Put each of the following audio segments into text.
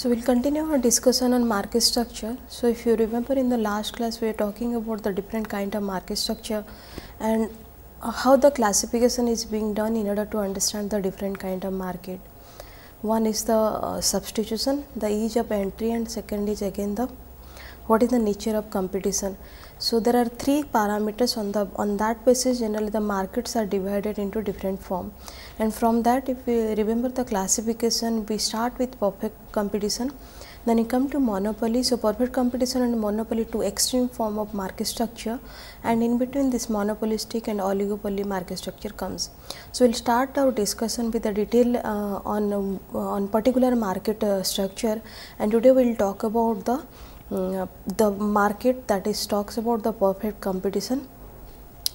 So we'll continue our discussion on market structure. So if you remember in the last class we were talking about the different kind of market structure and how the classification is being done in order to understand the different kind of market. One is the uh, substitution, the ease of entry and second is again the what is the nature of competition. So there are three parameters on the on that basis generally the markets are divided into different form and from that if we remember the classification we start with perfect competition then you come to monopoly. So perfect competition and monopoly two extreme form of market structure and in between this monopolistic and oligopoly market structure comes. So we'll start our discussion with a detail uh, on uh, on particular market uh, structure and today we'll talk about the uh, the market that is talks about the perfect competition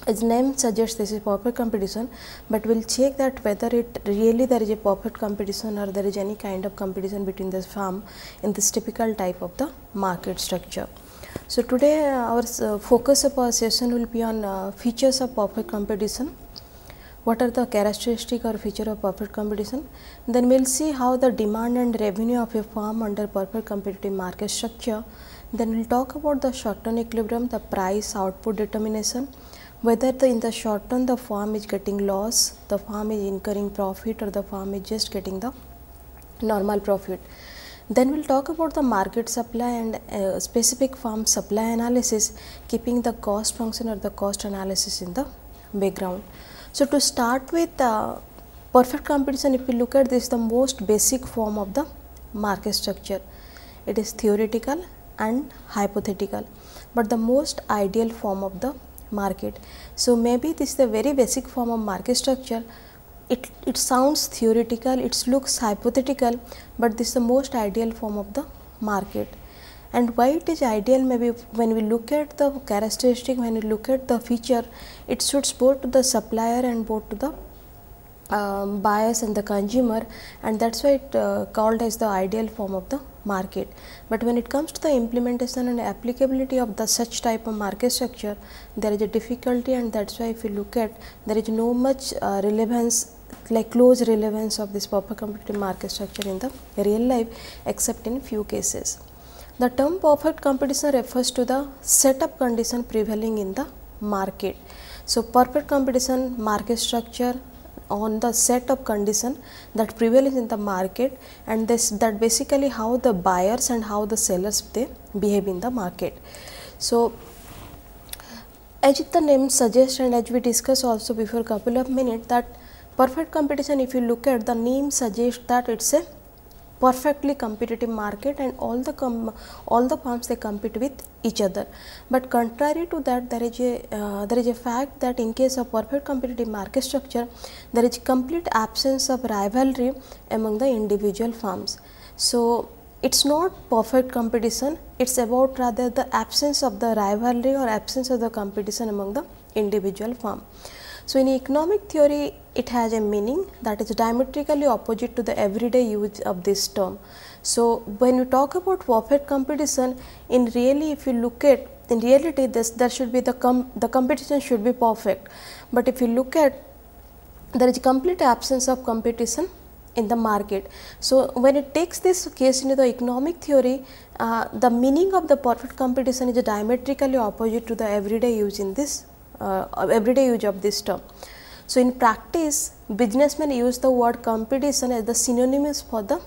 its name suggests this is perfect competition, but we will check that whether it really there is a perfect competition or there is any kind of competition between the firm in this typical type of the market structure. So, today uh, our uh, focus of our session will be on uh, features of perfect competition. What are the characteristic or feature of perfect competition? Then we will see how the demand and revenue of a firm under perfect competitive market structure. Then we will talk about the short term equilibrium, the price output determination, whether the in the short term the farm is getting loss, the farm is incurring profit or the farm is just getting the normal profit. Then we will talk about the market supply and uh, specific farm supply analysis keeping the cost function or the cost analysis in the background. So, to start with uh, perfect competition if you look at this the most basic form of the market structure. It is theoretical and hypothetical, but the most ideal form of the market. So, maybe this is the very basic form of market structure. It, it sounds theoretical, it looks hypothetical, but this is the most ideal form of the market. And why it is ideal maybe when we look at the characteristic, when we look at the feature, it suits both to the supplier and both to the um, buyers and the consumer and that is why it uh, called as the ideal form of the market. But when it comes to the implementation and applicability of the such type of market structure, there is a difficulty and that is why if you look at there is no much uh, relevance like close relevance of this perfect competitive market structure in the real life except in few cases. The term perfect competition refers to the setup condition prevailing in the market. So, perfect competition market structure on the set of condition that prevails in the market and this that basically how the buyers and how the sellers they behave in the market. So, as the name suggests and as we discussed also before couple of minutes that perfect competition if you look at the name suggests that it is a perfectly competitive market and all the all the firms they compete with each other. But contrary to that there is a uh, there is a fact that in case of perfect competitive market structure there is complete absence of rivalry among the individual firms. So, it is not perfect competition, it is about rather the absence of the rivalry or absence of the competition among the individual firm. So, in economic theory it has a meaning that is diametrically opposite to the everyday use of this term. So, when you talk about perfect competition in really if you look at in reality this there should be the com the competition should be perfect, but if you look at there is complete absence of competition in the market. So, when it takes this case into the economic theory, uh, the meaning of the perfect competition is diametrically opposite to the everyday use in this uh, everyday use of this term. So, in practice businessmen use the word competition as the synonyms for the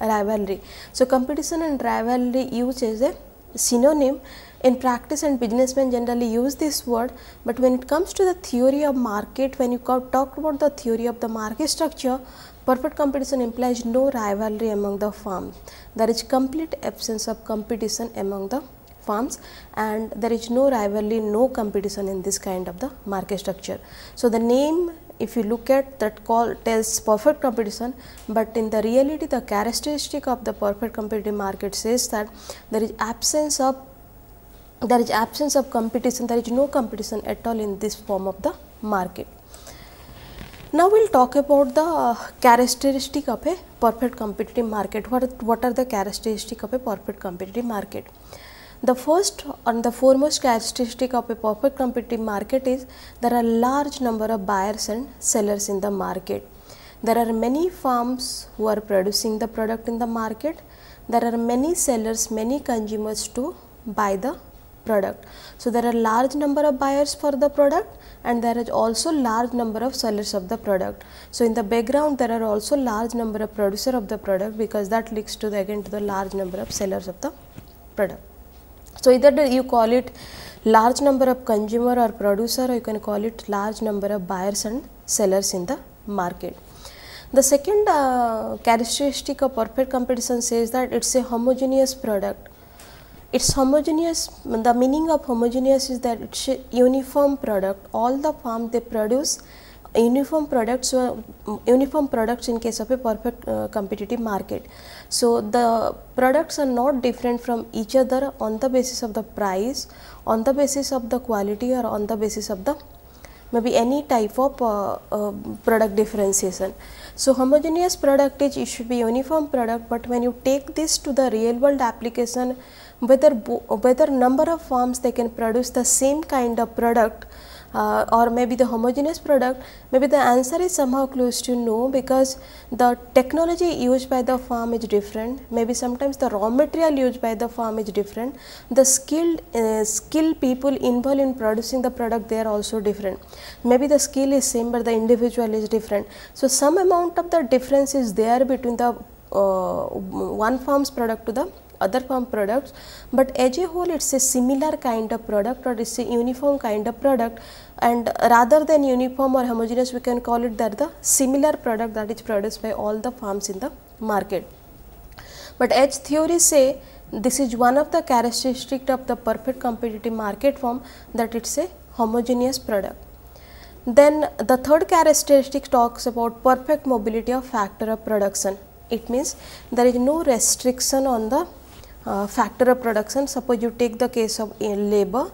rivalry. So, competition and rivalry use as a synonym in practice and businessmen generally use this word, but when it comes to the theory of market when you talk about the theory of the market structure perfect competition implies no rivalry among the firms. There is complete absence of competition among the firms and there is no rivalry, no competition in this kind of the market structure. So, the name if you look at that call tells perfect competition, but in the reality the characteristic of the perfect competitive market says that there is absence of there is absence of competition, there is no competition at all in this form of the market. Now we'll talk about the characteristic of a perfect competitive market. What, what are the characteristic of a perfect competitive market? The first and the foremost characteristic of a perfect competitive market is there are large number of buyers and sellers in the market. There are many firms who are producing the product in the market. There are many sellers, many consumers to buy the product. So, there are large number of buyers for the product and there is also large number of sellers of the product. So, in the background there are also large number of producer of the product because that leads to the again to the large number of sellers of the product. So, either you call it large number of consumer or producer or you can call it large number of buyers and sellers in the market. The second uh, characteristic of perfect competition says that it is a homogeneous product. It is homogeneous, the meaning of homogeneous is that it is a uniform product. All the farm they produce uniform products uh, uniform products in case of a perfect uh, competitive market. So, the products are not different from each other on the basis of the price, on the basis of the quality or on the basis of the maybe any type of uh, uh product differentiation. So, homogeneous product is it should be uniform product, but when you take this to the real world application whether whether number of farms they can produce the same kind of product uh, or maybe the homogeneous product, maybe the answer is somehow close to no because the technology used by the farm is different, maybe sometimes the raw material used by the farm is different, the skilled uh, skilled people involved in producing the product they are also different. Maybe the skill is same but the individual is different. So, some amount of the difference is there between the uh, one farm's product to the other farm products, but as a whole it is a similar kind of product or it is a uniform kind of product and rather than uniform or homogeneous we can call it that the similar product that is produced by all the farms in the market. But as theories say this is one of the characteristic of the perfect competitive market form that it is a homogeneous product. Then the third characteristic talks about perfect mobility of factor of production. It means there is no restriction on the uh, factor of production. Suppose you take the case of labor,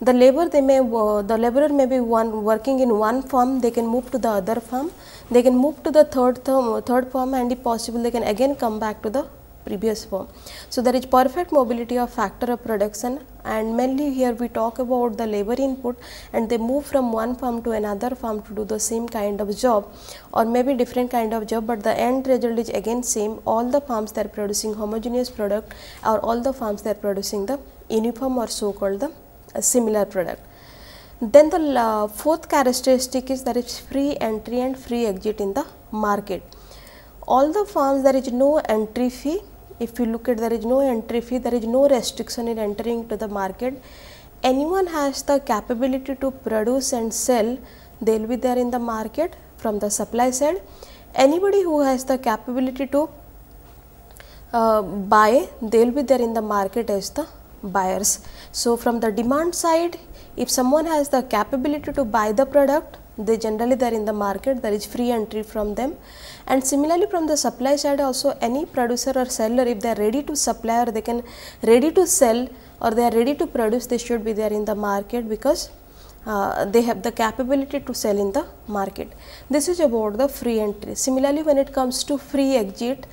the labor they may uh, the laborer may be one working in one firm. They can move to the other firm. They can move to the third term, third firm and if possible they can again come back to the previous firm. So, there is perfect mobility of factor of production and mainly here we talk about the labor input and they move from one firm to another firm to do the same kind of job or maybe different kind of job, but the end result is again same all the firms that are producing homogeneous product or all the firms that are producing the uniform or so called the uh, similar product. Then the uh, fourth characteristic is that it is free entry and free exit in the market. All the firms there is no entry fee if you look at there is no entry fee, there is no restriction in entering to the market. Anyone has the capability to produce and sell, they will be there in the market from the supply side. Anybody who has the capability to uh, buy, they will be there in the market as the buyers. So, from the demand side, if someone has the capability to buy the product, they generally they are in the market, there is free entry from them and similarly from the supply side also any producer or seller if they are ready to supply or they can ready to sell or they are ready to produce they should be there in the market because uh, they have the capability to sell in the market. This is about the free entry. Similarly, when it comes to free exit,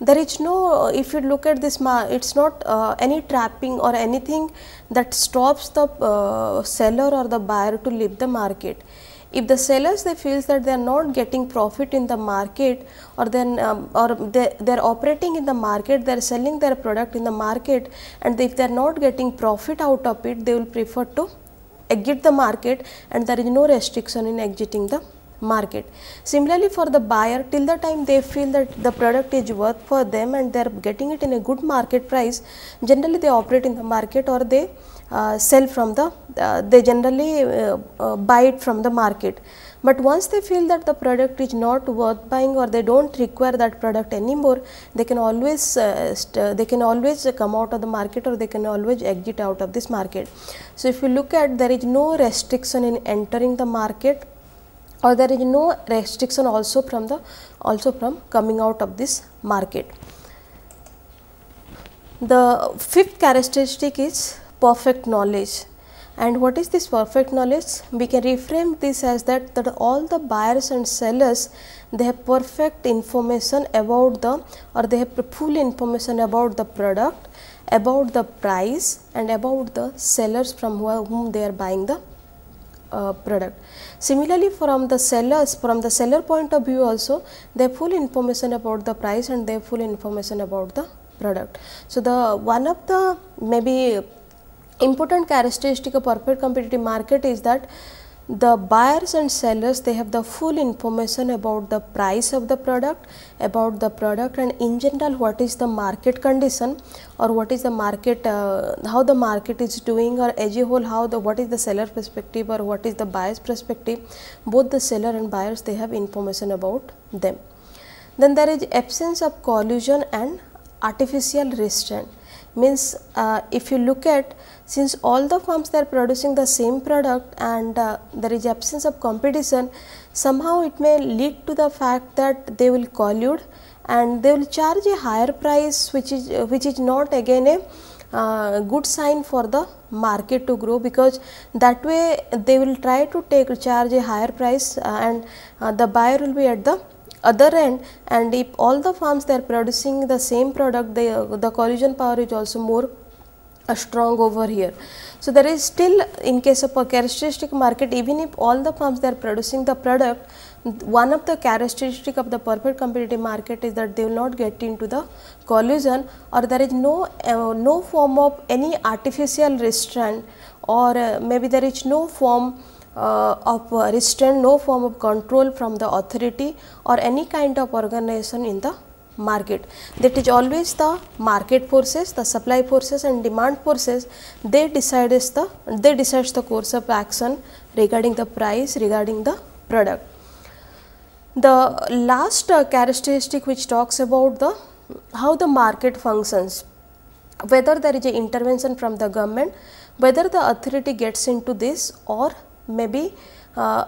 there is no, if you look at this, it is not uh, any trapping or anything that stops the uh, seller or the buyer to leave the market. If the sellers they feels that they are not getting profit in the market or then um, or they, they are operating in the market, they are selling their product in the market and if they are not getting profit out of it, they will prefer to exit the market and there is no restriction in exiting the market. Similarly, for the buyer till the time they feel that the product is worth for them and they are getting it in a good market price, generally they operate in the market or they uh, sell from the, uh, they generally uh, uh, buy it from the market. But once they feel that the product is not worth buying or they do not require that product anymore, they can always uh, they can always come out of the market or they can always exit out of this market. So, if you look at there is no restriction in entering the market or there is no restriction also from the also from coming out of this market. The fifth characteristic is perfect knowledge and what is this perfect knowledge we can reframe this as that that all the buyers and sellers they have perfect information about the or they have full information about the product about the price and about the sellers from whom they are buying the product. Similarly, from the sellers from the seller point of view also they full information about the price and they full information about the product. So, the one of the maybe important characteristic of perfect competitive market is that the buyers and sellers they have the full information about the price of the product about the product and in general what is the market condition or what is the market uh, how the market is doing or as a whole how the what is the seller perspective or what is the buyer's perspective both the seller and buyers they have information about them. Then there is absence of collusion and artificial restraint. Means uh, if you look at since all the firms they are producing the same product and uh, there is absence of competition somehow it may lead to the fact that they will collude and they will charge a higher price which is uh, which is not again a uh, good sign for the market to grow because that way they will try to take charge a higher price uh, and uh, the buyer will be at the other end. And if all the firms they are producing the same product they, the collusion power is also more a strong over here. So, there is still in case of a characteristic market even if all the firms they are producing the product one of the characteristic of the perfect competitive market is that they will not get into the collusion or there is no uh, no form of any artificial restraint or uh, maybe there is no form uh, of restraint no form of control from the authority or any kind of organization in the market. That is always the market forces the supply forces and demand forces. They decide is the they decides the course of action regarding the price regarding the product. The last uh, characteristic which talks about the how the market functions. Whether there is a intervention from the government whether the authority gets into this or maybe uh,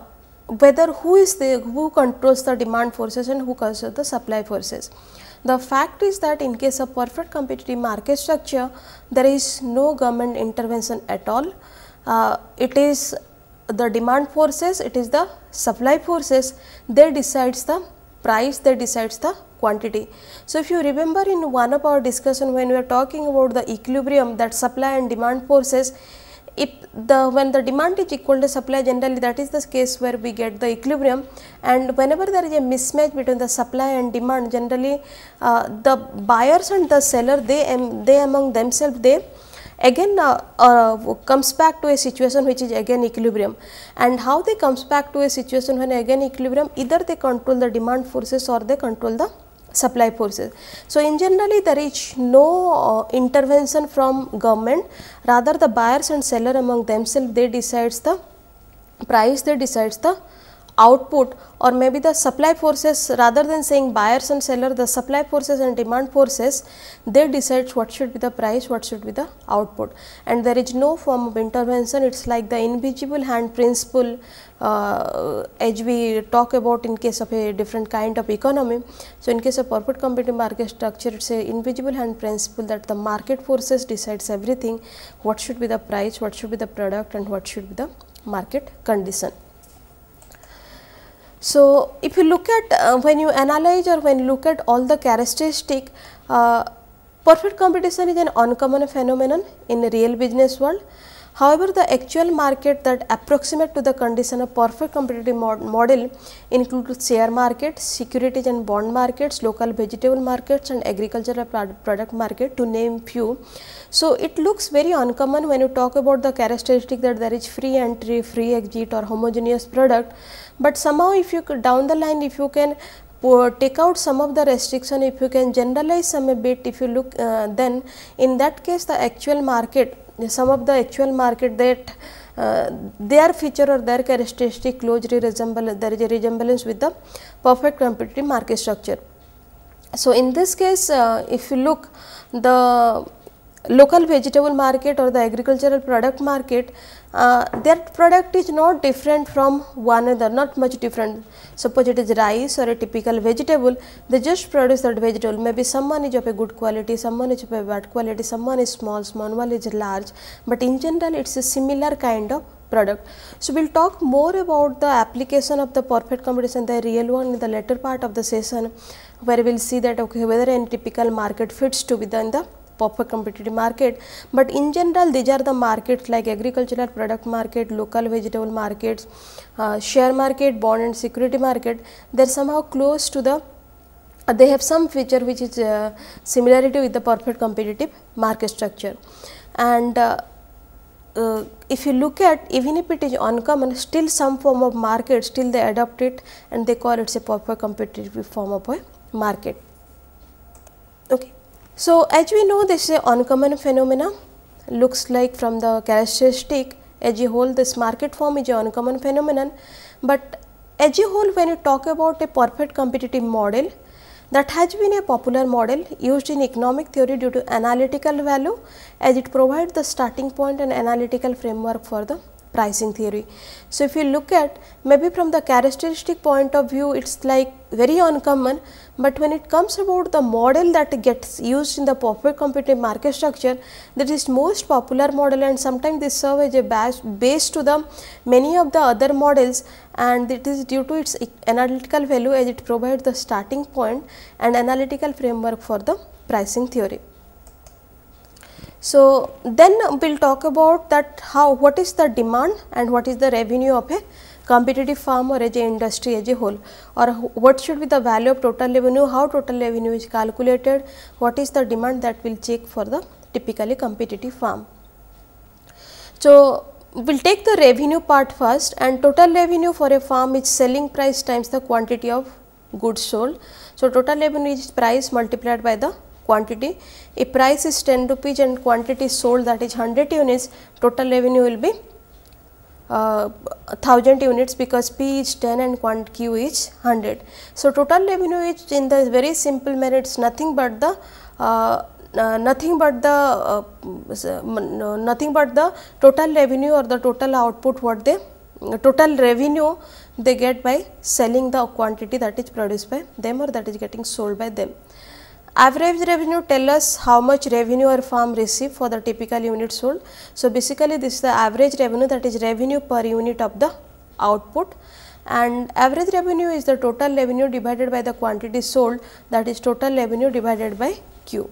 whether who is the who controls the demand forces and who controls the supply forces. The fact is that in case of perfect competitive market structure, there is no government intervention at all. Uh, it is the demand forces, it is the supply forces, they decides the price, they decides the quantity. So, if you remember in one of our discussion when we are talking about the equilibrium that supply and demand forces, if the when the demand is equal to supply generally that is the case where we get the equilibrium. And whenever there is a mismatch between the supply and demand generally uh, the buyers and the seller they um, they among themselves they again uh, uh, comes back to a situation which is again equilibrium. And how they comes back to a situation when again equilibrium either they control the demand forces or they control the supply forces. So, in generally there is no uh, intervention from government rather the buyers and seller among themselves they decides the price they decides the output or maybe the supply forces rather than saying buyers and seller the supply forces and demand forces they decide what should be the price what should be the output and there is no form of intervention it is like the invisible hand principle uh, as we talk about in case of a different kind of economy. So, in case of perfect competitive market structure it is a invisible hand principle that the market forces decides everything what should be the price, what should be the product and what should be the market condition. So, if you look at uh, when you analyze or when you look at all the characteristic uh, perfect competition is an uncommon phenomenon in real business world. However, the actual market that approximate to the condition of perfect competitive mod model includes share market, securities and bond markets, local vegetable markets and agricultural product market to name few. So, it looks very uncommon when you talk about the characteristic that there is free entry, free exit or homogeneous product but somehow if you could down the line if you can take out some of the restriction if you can generalize some a bit if you look uh, then in that case the actual market some of the actual market that uh, their feature or their characteristic closely resemble there is a resemblance with the perfect competitive market structure. So, in this case uh, if you look the local vegetable market or the agricultural product market, uh, that product is not different from one another, not much different. Suppose it is rice or a typical vegetable, they just produce that vegetable. Maybe someone is of a good quality, someone is of a bad quality, someone is small, someone is large, but in general it is a similar kind of product. So, we will talk more about the application of the perfect competition, the real one in the later part of the session, where we will see that okay, whether any typical market fits to be in perfect competitive market. But in general, these are the markets like agricultural product market, local vegetable markets, uh, share market, bond and security market, they are somehow close to the uh, they have some feature which is uh, similarity with the perfect competitive market structure. And uh, uh, if you look at even if it is uncommon still some form of market still they adopt it and they call it a perfect competitive form of a market. So, as we know this is a uncommon phenomena looks like from the characteristic as a whole this market form is a uncommon phenomenon, but as a whole when you talk about a perfect competitive model that has been a popular model used in economic theory due to analytical value as it provides the starting point and analytical framework for the pricing theory. So, if you look at maybe from the characteristic point of view it is like very uncommon, but when it comes about the model that gets used in the perfect competitive market structure that is most popular model and sometimes this serve as a base to the many of the other models and it is due to its analytical value as it provides the starting point and analytical framework for the pricing theory. So, then we will talk about that how what is the demand and what is the revenue of a competitive farm or as a industry as a whole or what should be the value of total revenue, how total revenue is calculated, what is the demand that we will check for the typically competitive farm. So, we will take the revenue part first and total revenue for a farm is selling price times the quantity of goods sold. So, total revenue is price multiplied by the quantity. If price is 10 rupees and quantity sold that is 100 units, total revenue will be uh, 1000 units because P is 10 and quant Q is 100. So, total revenue is in the very simple manner it is nothing but the uh, uh, nothing but the uh, nothing but the total revenue or the total output what they total revenue they get by selling the quantity that is produced by them or that is getting sold by them. Average revenue tell us how much revenue our farm receive for the typical unit sold. So, basically this is the average revenue that is revenue per unit of the output and average revenue is the total revenue divided by the quantity sold that is total revenue divided by Q.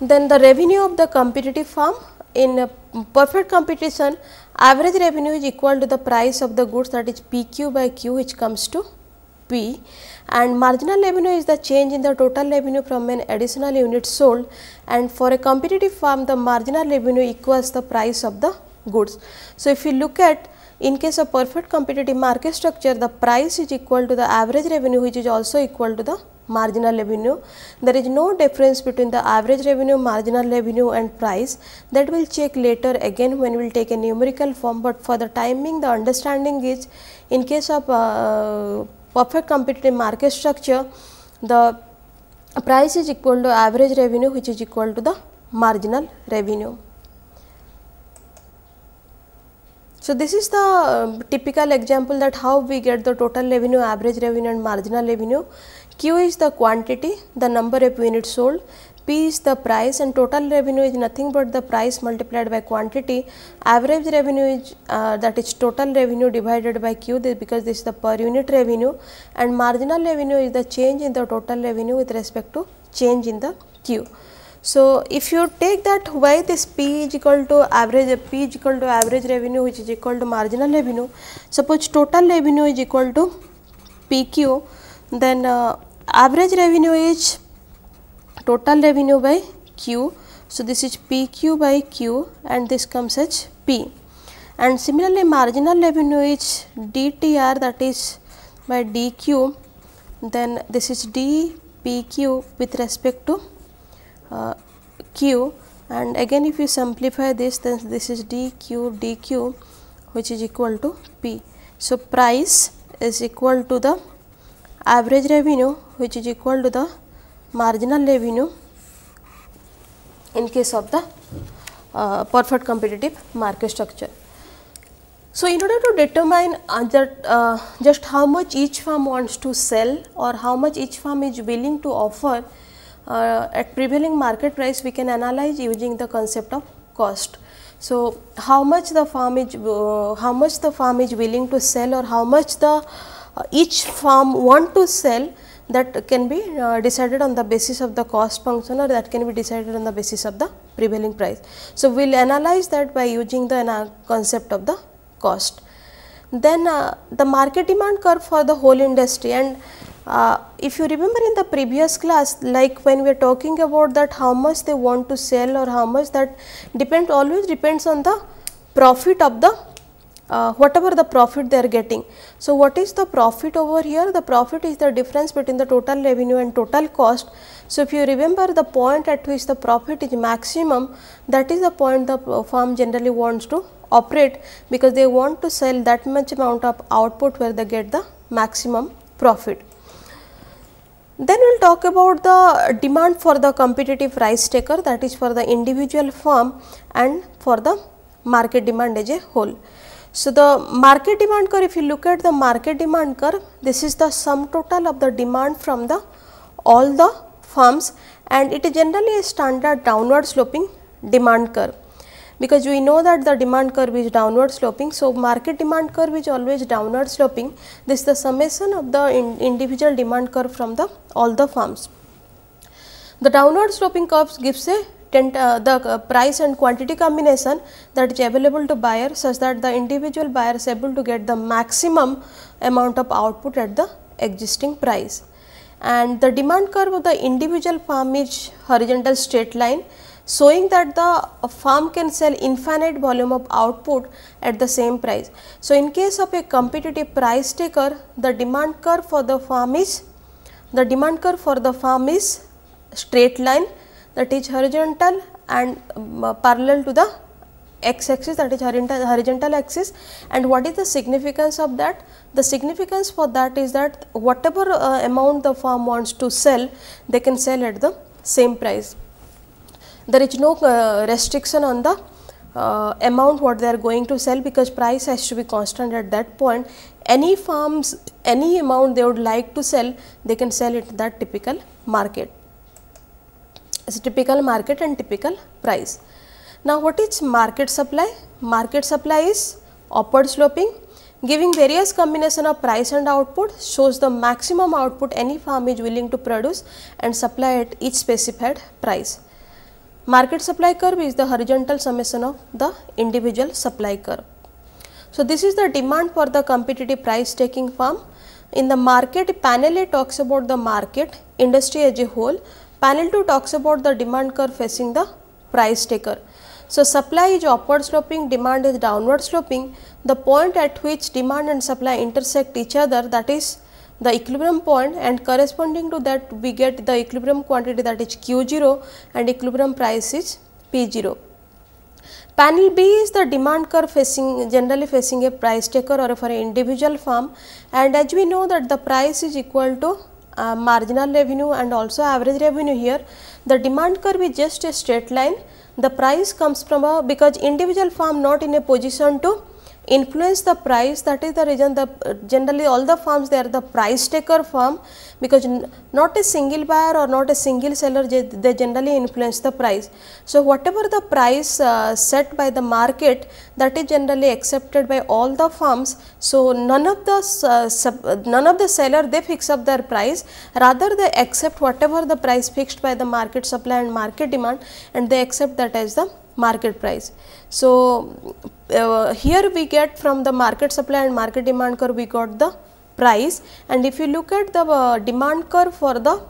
Then the revenue of the competitive farm in perfect competition average revenue is equal to the price of the goods that is PQ by Q which comes to P and marginal revenue is the change in the total revenue from an additional unit sold and for a competitive firm the marginal revenue equals the price of the goods. So, if you look at in case of perfect competitive market structure the price is equal to the average revenue which is also equal to the marginal revenue. There is no difference between the average revenue, marginal revenue and price that we will check later again when we will take a numerical form, but for the timing the understanding is in case of uh, perfect competitive market structure the price is equal to average revenue which is equal to the marginal revenue. So, this is the uh, typical example that how we get the total revenue, average revenue and marginal revenue. Q is the quantity, the number of units sold, P is the price and total revenue is nothing but the price multiplied by quantity. Average revenue is uh, that is total revenue divided by Q this because this is the per unit revenue and marginal revenue is the change in the total revenue with respect to change in the Q. So, if you take that why this P is equal to average P is equal to average revenue which is equal to marginal revenue. Suppose total revenue is equal to PQ then uh, average revenue is total revenue by Q. So, this is PQ by Q and this comes as P and similarly marginal revenue is DTR that is by DQ then this is DPQ with respect to uh, Q and again if you simplify this then this is DQ DQ which is equal to P. So, price is equal to the average revenue which is equal to the marginal revenue in case of the uh, perfect competitive market structure. So, in order to determine uh, that, uh, just how much each firm wants to sell or how much each firm is willing to offer uh, at prevailing market price, we can analyze using the concept of cost. So, how much the firm is uh, how much the firm is willing to sell or how much the uh, each firm want to sell that can be uh, decided on the basis of the cost function or that can be decided on the basis of the prevailing price. So, we will analyze that by using the concept of the cost. Then uh, the market demand curve for the whole industry and uh, if you remember in the previous class like when we are talking about that how much they want to sell or how much that depend always depends on the profit of the uh, whatever the profit they are getting. So, what is the profit over here? The profit is the difference between the total revenue and total cost. So, if you remember the point at which the profit is maximum that is the point the firm generally wants to operate because they want to sell that much amount of output where they get the maximum profit. Then we will talk about the demand for the competitive price taker that is for the individual firm and for the market demand as a whole. So, the market demand curve if you look at the market demand curve this is the sum total of the demand from the all the firms and it is generally a standard downward sloping demand curve because we know that the demand curve is downward sloping. So, market demand curve is always downward sloping this is the summation of the in individual demand curve from the all the firms. The downward sloping curves gives a the uh, price and quantity combination that is available to buyer such that the individual buyer is able to get the maximum amount of output at the existing price. And the demand curve of the individual farm is horizontal straight line showing that the farm can sell infinite volume of output at the same price. So, in case of a competitive price taker, the demand curve for the farm is the demand curve for the firm is straight line that is horizontal and um, parallel to the x axis that is horizontal, axis and what is the significance of that? The significance for that is that whatever uh, amount the firm wants to sell, they can sell at the same price there is no uh, restriction on the uh, amount what they are going to sell because price has to be constant at that point. Any farms, any amount they would like to sell, they can sell it that typical market. It's a typical market and typical price. Now, what is market supply? Market supply is upward sloping giving various combination of price and output shows the maximum output any farm is willing to produce and supply at each specified price. Market supply curve is the horizontal summation of the individual supply curve. So, this is the demand for the competitive price taking firm. In the market panel A talks about the market industry as a whole, panel 2 talks about the demand curve facing the price taker. So, supply is upward sloping, demand is downward sloping. The point at which demand and supply intersect each other that is the equilibrium point and corresponding to that we get the equilibrium quantity that is Q0 and equilibrium price is P0. Panel B is the demand curve facing generally facing a price taker or for an individual firm and as we know that the price is equal to uh, marginal revenue and also average revenue here. The demand curve is just a straight line. The price comes from a because individual firm not in a position to influence the price that is the reason the generally all the firms they are the price taker firm because not a single buyer or not a single seller they generally influence the price. So, whatever the price uh, set by the market that is generally accepted by all the firms. So, none of the uh, sub, none of the seller they fix up their price rather they accept whatever the price fixed by the market supply and market demand and they accept that as the market price. So, uh, here we get from the market supply and market demand curve we got the price and if you look at the uh, demand curve for the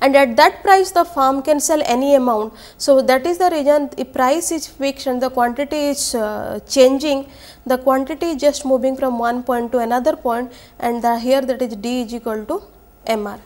and at that price the farm can sell any amount. So, that is the reason the price is fixed and the quantity is uh, changing the quantity is just moving from one point to another point and the here that is D is equal to MR.